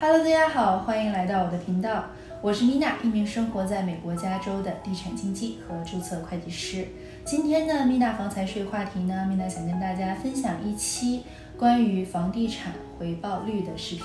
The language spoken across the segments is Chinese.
Hello，大家好，欢迎来到我的频道，我是 Mina，一名生活在美国加州的地产经纪和注册会计师。今天呢，Mina 房财税话题呢，Mina 想跟大家分享一期关于房地产回报率的视频。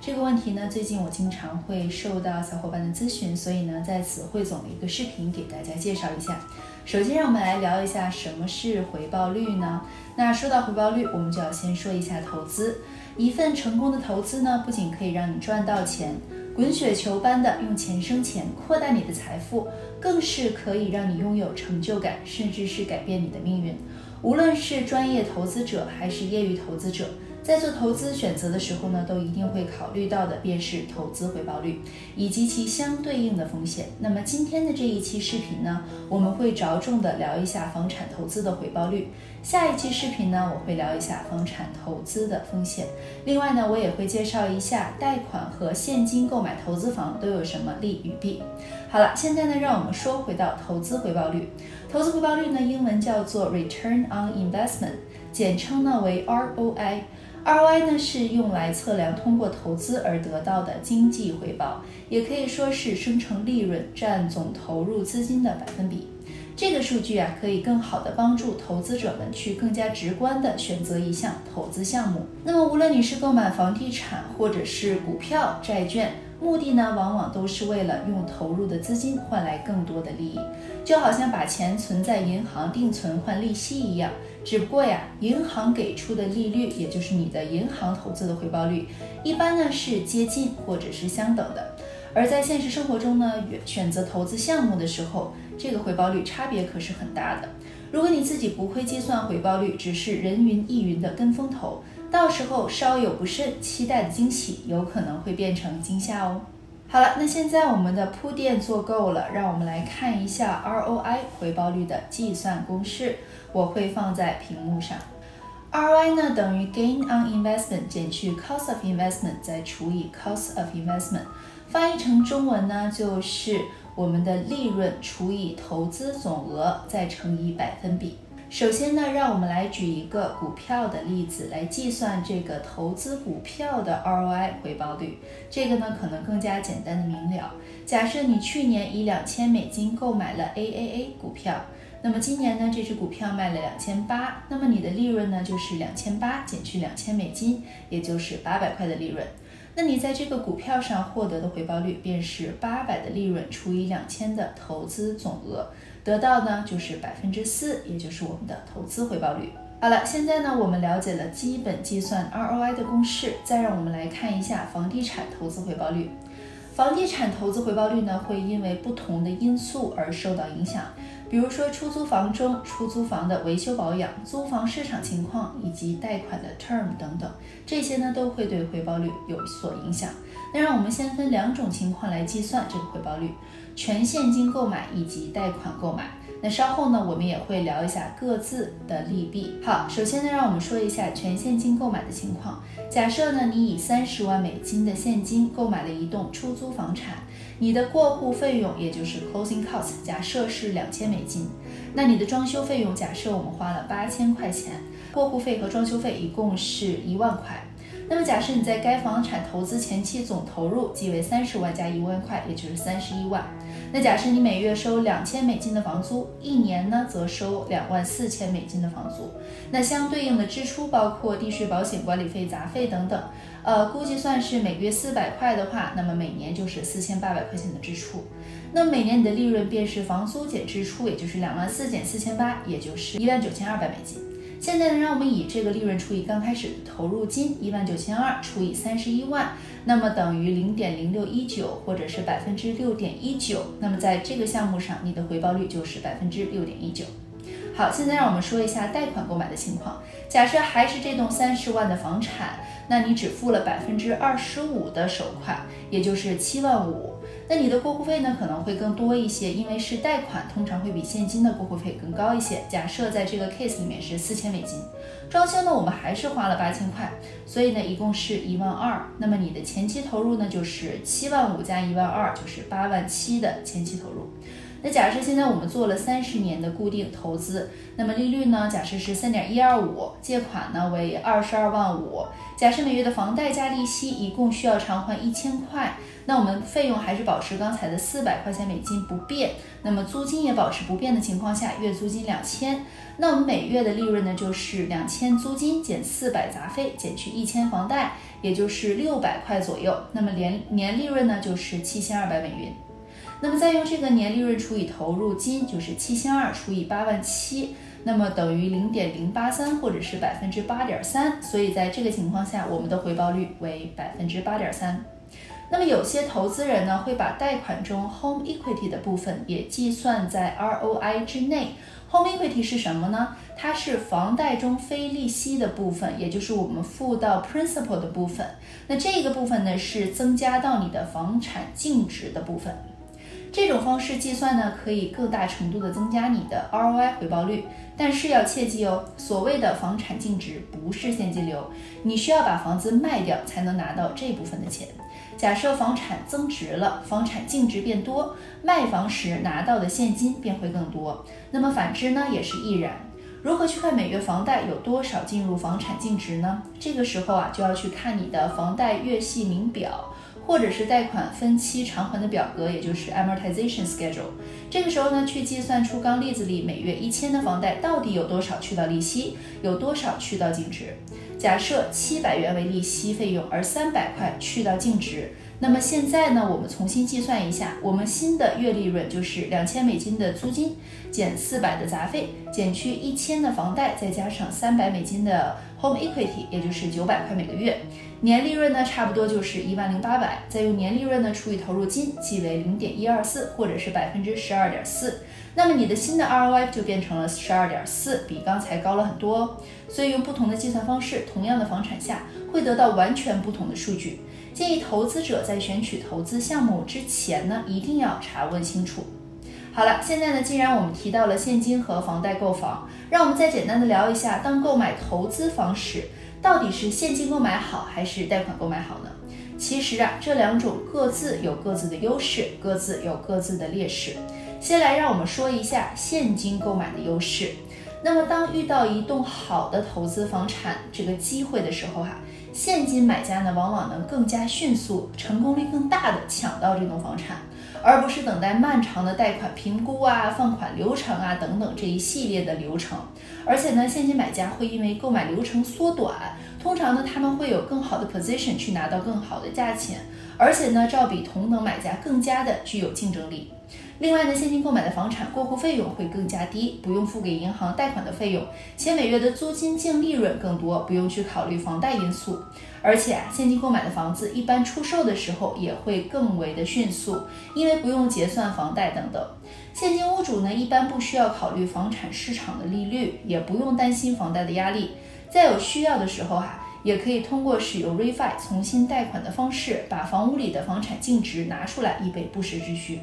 这个问题呢，最近我经常会受到小伙伴的咨询，所以呢，在此汇总了一个视频给大家介绍一下。首先，让我们来聊一下什么是回报率呢？那说到回报率，我们就要先说一下投资。一份成功的投资呢，不仅可以让你赚到钱，滚雪球般的用钱生钱，扩大你的财富，更是可以让你拥有成就感，甚至是改变你的命运。无论是专业投资者还是业余投资者。在做投资选择的时候呢，都一定会考虑到的便是投资回报率以及其相对应的风险。那么今天的这一期视频呢，我们会着重的聊一下房产投资的回报率。下一期视频呢，我会聊一下房产投资的风险。另外呢，我也会介绍一下贷款和现金购买投资房都有什么利与弊。好了，现在呢，让我们说回到投资回报率。投资回报率呢，英文叫做 Return on Investment，简称呢为 ROI。ROI 呢是用来测量通过投资而得到的经济回报，也可以说是生成利润占总投入资金的百分比。这个数据啊，可以更好的帮助投资者们去更加直观的选择一项投资项目。那么，无论你是购买房地产或者是股票、债券。目的呢，往往都是为了用投入的资金换来更多的利益，就好像把钱存在银行定存换利息一样。只不过呀，银行给出的利率，也就是你的银行投资的回报率，一般呢是接近或者是相等的。而在现实生活中呢，选择投资项目的时候，这个回报率差别可是很大的。如果你自己不会计算回报率，只是人云亦云的跟风投。到时候稍有不慎，期待的惊喜有可能会变成惊吓哦。好了，那现在我们的铺垫做够了，让我们来看一下 ROI 回报率的计算公式，我会放在屏幕上。ROI 呢等于 Gain on Investment 减去 Cost of Investment 再除以 Cost of Investment，翻译成中文呢就是我们的利润除以投资总额再乘以百分比。首先呢，让我们来举一个股票的例子来计算这个投资股票的 ROI 回报率。这个呢，可能更加简单的明了。假设你去年以两千美金购买了 AAA 股票，那么今年呢，这只股票卖了两千八，那么你的利润呢，就是两千八减去两千美金，也就是八百块的利润。那你在这个股票上获得的回报率便是八百的利润除以两千的投资总额，得到呢就是百分之四，也就是我们的投资回报率。好了，现在呢我们了解了基本计算 ROI 的公式，再让我们来看一下房地产投资回报率。房地产投资回报率呢会因为不同的因素而受到影响。比如说，出租房中出租房的维修保养、租房市场情况以及贷款的 term 等等，这些呢都会对回报率有所影响。那让我们先分两种情况来计算这个回报率：全现金购买以及贷款购买。那稍后呢，我们也会聊一下各自的利弊。好，首先呢，让我们说一下全现金购买的情况。假设呢，你以三十万美金的现金购买了一栋出租房产，你的过户费用也就是 closing cost，假设是两千美金。那你的装修费用，假设我们花了八千块钱，过户费和装修费一共是一万块。那么假设你在该房产投资前期总投入即为三十万加一万块，也就是三十一万。那假设你每月收两千美金的房租，一年呢则收两万四千美金的房租，那相对应的支出包括地税、保险、管理费、杂费等等，呃，估计算是每月四百块的话，那么每年就是四千八百块钱的支出。那每年你的利润便是房租减支出，也就是两万四减四千八，也就是一万九千二百美金。现在呢，让我们以这个利润除以刚开始的投入金一万九千二除以三十一万，那么等于零点零六一九，或者是百分之六点一九。那么在这个项目上，你的回报率就是百分之六点一九。好，现在让我们说一下贷款购买的情况。假设还是这栋三十万的房产，那你只付了百分之二十五的首款，也就是七万五。那你的过户费呢可能会更多一些，因为是贷款，通常会比现金的过户费更高一些。假设在这个 case 里面是四千美金，装修呢我们还是花了八千块，所以呢一共是一万二。那么你的前期投入呢就是七万五加一万二，就是八万七的前期投入。那假设现在我们做了三十年的固定投资，那么利率呢？假设是三点一二五，借款呢为二十二万五。假设每月的房贷加利息一共需要偿还一千块，那我们费用还是保持刚才的四百块钱美金不变，那么租金也保持不变的情况下，月租金两千，那我们每月的利润呢就是两千租金减四百杂费减去一千房贷，也就是六百块左右。那么年年利润呢就是七千二百美元。那么再用这个年利润除以投入金，就是七千二除以八万七，那么等于零点零八三或者是百分之八点三。所以在这个情况下，我们的回报率为百分之八点三。那么有些投资人呢会把贷款中 home equity 的部分也计算在 ROI 之内。home equity 是什么呢？它是房贷中非利息的部分，也就是我们付到 principal 的部分。那这个部分呢是增加到你的房产净值的部分。这种方式计算呢，可以更大程度的增加你的 ROI 回报率，但是要切记哦，所谓的房产净值不是现金流，你需要把房子卖掉才能拿到这部分的钱。假设房产增值了，房产净值变多，卖房时拿到的现金便会更多。那么反之呢，也是亦然。如何去看每月房贷有多少进入房产净值呢？这个时候啊，就要去看你的房贷月系名表。或者是贷款分期偿还的表格，也就是 amortization schedule。这个时候呢，去计算出刚例子里每月一千的房贷到底有多少去到利息，有多少去到净值。假设七百元为利息费用，而三百块去到净值。那么现在呢，我们重新计算一下，我们新的月利润就是两千美金的租金减四百的杂费，减去一千的房贷，再加上三百美金的 home equity，也就是九百块每个月。年利润呢，差不多就是一万零八百，再用年利润呢除以投入金，即为零点一二四，或者是百分之十二点四。那么你的新的 ROI 就变成了十二点四，比刚才高了很多哦。所以用不同的计算方式，同样的房产下，会得到完全不同的数据。建议投资者在选取投资项目之前呢，一定要查问清楚。好了，现在呢，既然我们提到了现金和房贷购房，让我们再简单的聊一下，当购买投资房时。到底是现金购买好还是贷款购买好呢？其实啊，这两种各自有各自的优势，各自有各自的劣势。先来让我们说一下现金购买的优势。那么，当遇到一栋好的投资房产这个机会的时候哈，现金买家呢往往能更加迅速、成功率更大的抢到这栋房产。而不是等待漫长的贷款评估啊、放款流程啊等等这一系列的流程，而且呢，现金买家会因为购买流程缩短，通常呢他们会有更好的 position 去拿到更好的价钱，而且呢，照比同等买家更加的具有竞争力。另外呢，现金购买的房产过户费用会更加低，不用付给银行贷款的费用，且每月的租金净利润更多，不用去考虑房贷因素。而且啊，现金购买的房子一般出售的时候也会更为的迅速，因为不用结算房贷等等。现金屋主呢，一般不需要考虑房产市场的利率，也不用担心房贷的压力。在有需要的时候哈，也可以通过使用 refi 重新贷款的方式，把房屋里的房产净值拿出来，以备不时之需。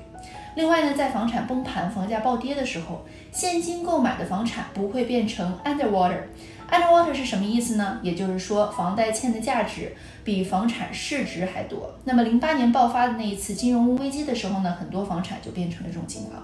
另外呢，在房产崩盘、房价暴跌的时候，现金购买的房产不会变成 underwater。underwater 是什么意思呢？也就是说，房贷欠的价值比房产市值还多。那么，零八年爆发的那一次金融危机的时候呢，很多房产就变成了这种情况。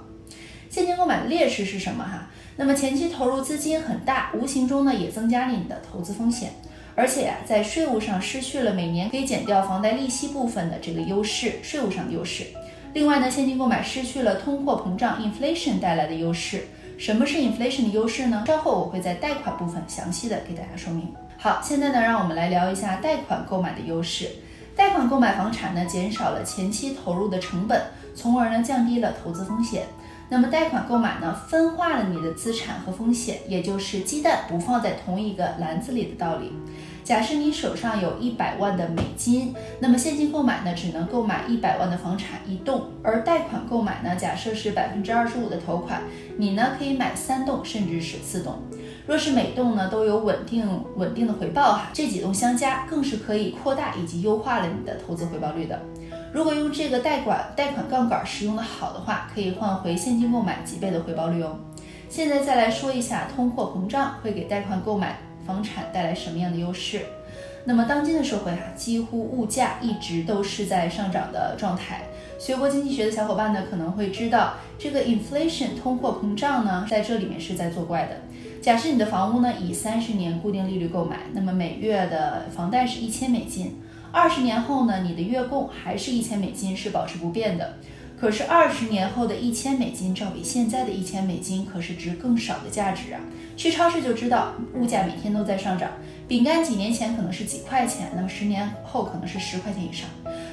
现金购买的劣势是什么？哈，那么前期投入资金很大，无形中呢也增加了你的投资风险，而且呀，在税务上失去了每年可以减掉房贷利息部分的这个优势，税务上的优势。另外呢，现金购买失去了通货膨胀 （inflation） 带来的优势。什么是 inflation 的优势呢？稍后我会在贷款部分详细的给大家说明。好，现在呢，让我们来聊一下贷款购买的优势。贷款购买房产呢，减少了前期投入的成本，从而呢降低了投资风险。那么贷款购买呢，分化了你的资产和风险，也就是鸡蛋不放在同一个篮子里的道理。假设你手上有一百万的美金，那么现金购买呢，只能购买一百万的房产一栋；而贷款购买呢，假设是百分之二十五的头款，你呢可以买三栋甚至是四栋。若是每栋呢都有稳定稳定的回报哈，这几栋相加更是可以扩大以及优化了你的投资回报率的。如果用这个贷款贷款杠杆使用的好的话，可以换回现金购买几倍的回报率哦。现在再来说一下通货膨胀会给贷款购买。房产带来什么样的优势？那么当今的社会啊，几乎物价一直都是在上涨的状态。学过经济学的小伙伴呢，可能会知道这个 inflation 通货膨胀呢，在这里面是在作怪的。假设你的房屋呢以三十年固定利率购买，那么每月的房贷是一千美金，二十年后呢，你的月供还是一千美金，是保持不变的。可是二十年后的一千美金，照比现在的一千美金可是值更少的价值啊！去超市就知道，物价每天都在上涨。饼干几年前可能是几块钱，那么十年后可能是十块钱以上。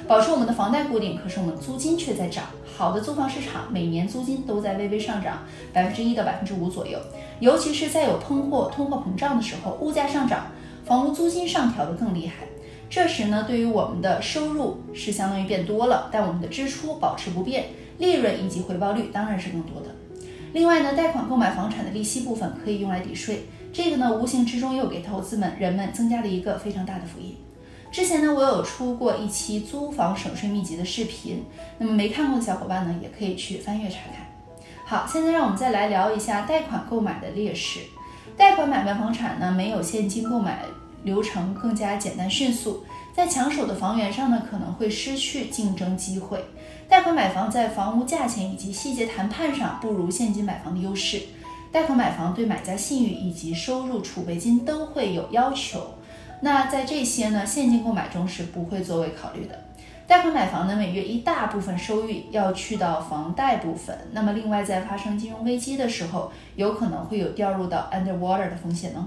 保持我们的房贷固定，可是我们租金却在涨。好的租房市场每年租金都在微微上涨，百分之一到百分之五左右。尤其是在有通货通货膨胀的时候，物价上涨，房屋租金上调的更厉害。这时呢，对于我们的收入是相当于变多了，但我们的支出保持不变，利润以及回报率当然是更多的。另外呢，贷款购买房产的利息部分可以用来抵税，这个呢，无形之中又给投资们人们增加了一个非常大的福音。之前呢，我有出过一期租房省税秘籍的视频，那么没看过的小伙伴呢，也可以去翻阅查看。好，现在让我们再来聊一下贷款购买的劣势。贷款买卖房产呢，没有现金购买。流程更加简单迅速，在抢手的房源上呢，可能会失去竞争机会。贷款买房在房屋价钱以及细节谈判上不如现金买房的优势。贷款买房对买家信誉以及收入储备金都会有要求，那在这些呢，现金购买中是不会作为考虑的。贷款买房呢，每月一大部分收益要去到房贷部分，那么另外在发生金融危机的时候，有可能会有掉入到 underwater 的风险呢。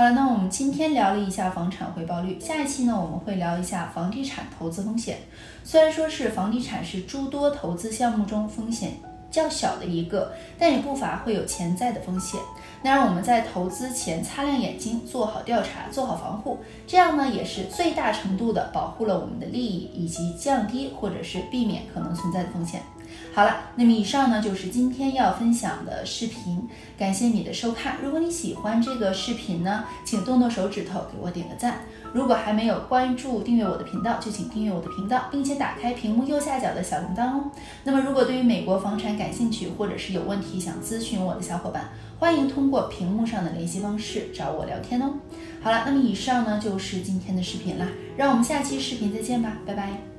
好了，那我们今天聊了一下房产回报率，下一期呢我们会聊一下房地产投资风险。虽然说是房地产是诸多投资项目中风险较小的一个，但也不乏会有潜在的风险。那让我们在投资前擦亮眼睛，做好调查，做好防护，这样呢也是最大程度的保护了我们的利益，以及降低或者是避免可能存在的风险。好了，那么以上呢就是今天要分享的视频，感谢你的收看。如果你喜欢这个视频呢，请动动手指头给我点个赞。如果还没有关注订阅我的频道，就请订阅我的频道，并且打开屏幕右下角的小铃铛哦。那么如果对于美国房产感兴趣，或者是有问题想咨询我的小伙伴，欢迎通过屏幕上的联系方式找我聊天哦。好了，那么以上呢就是今天的视频了，让我们下期视频再见吧，拜拜。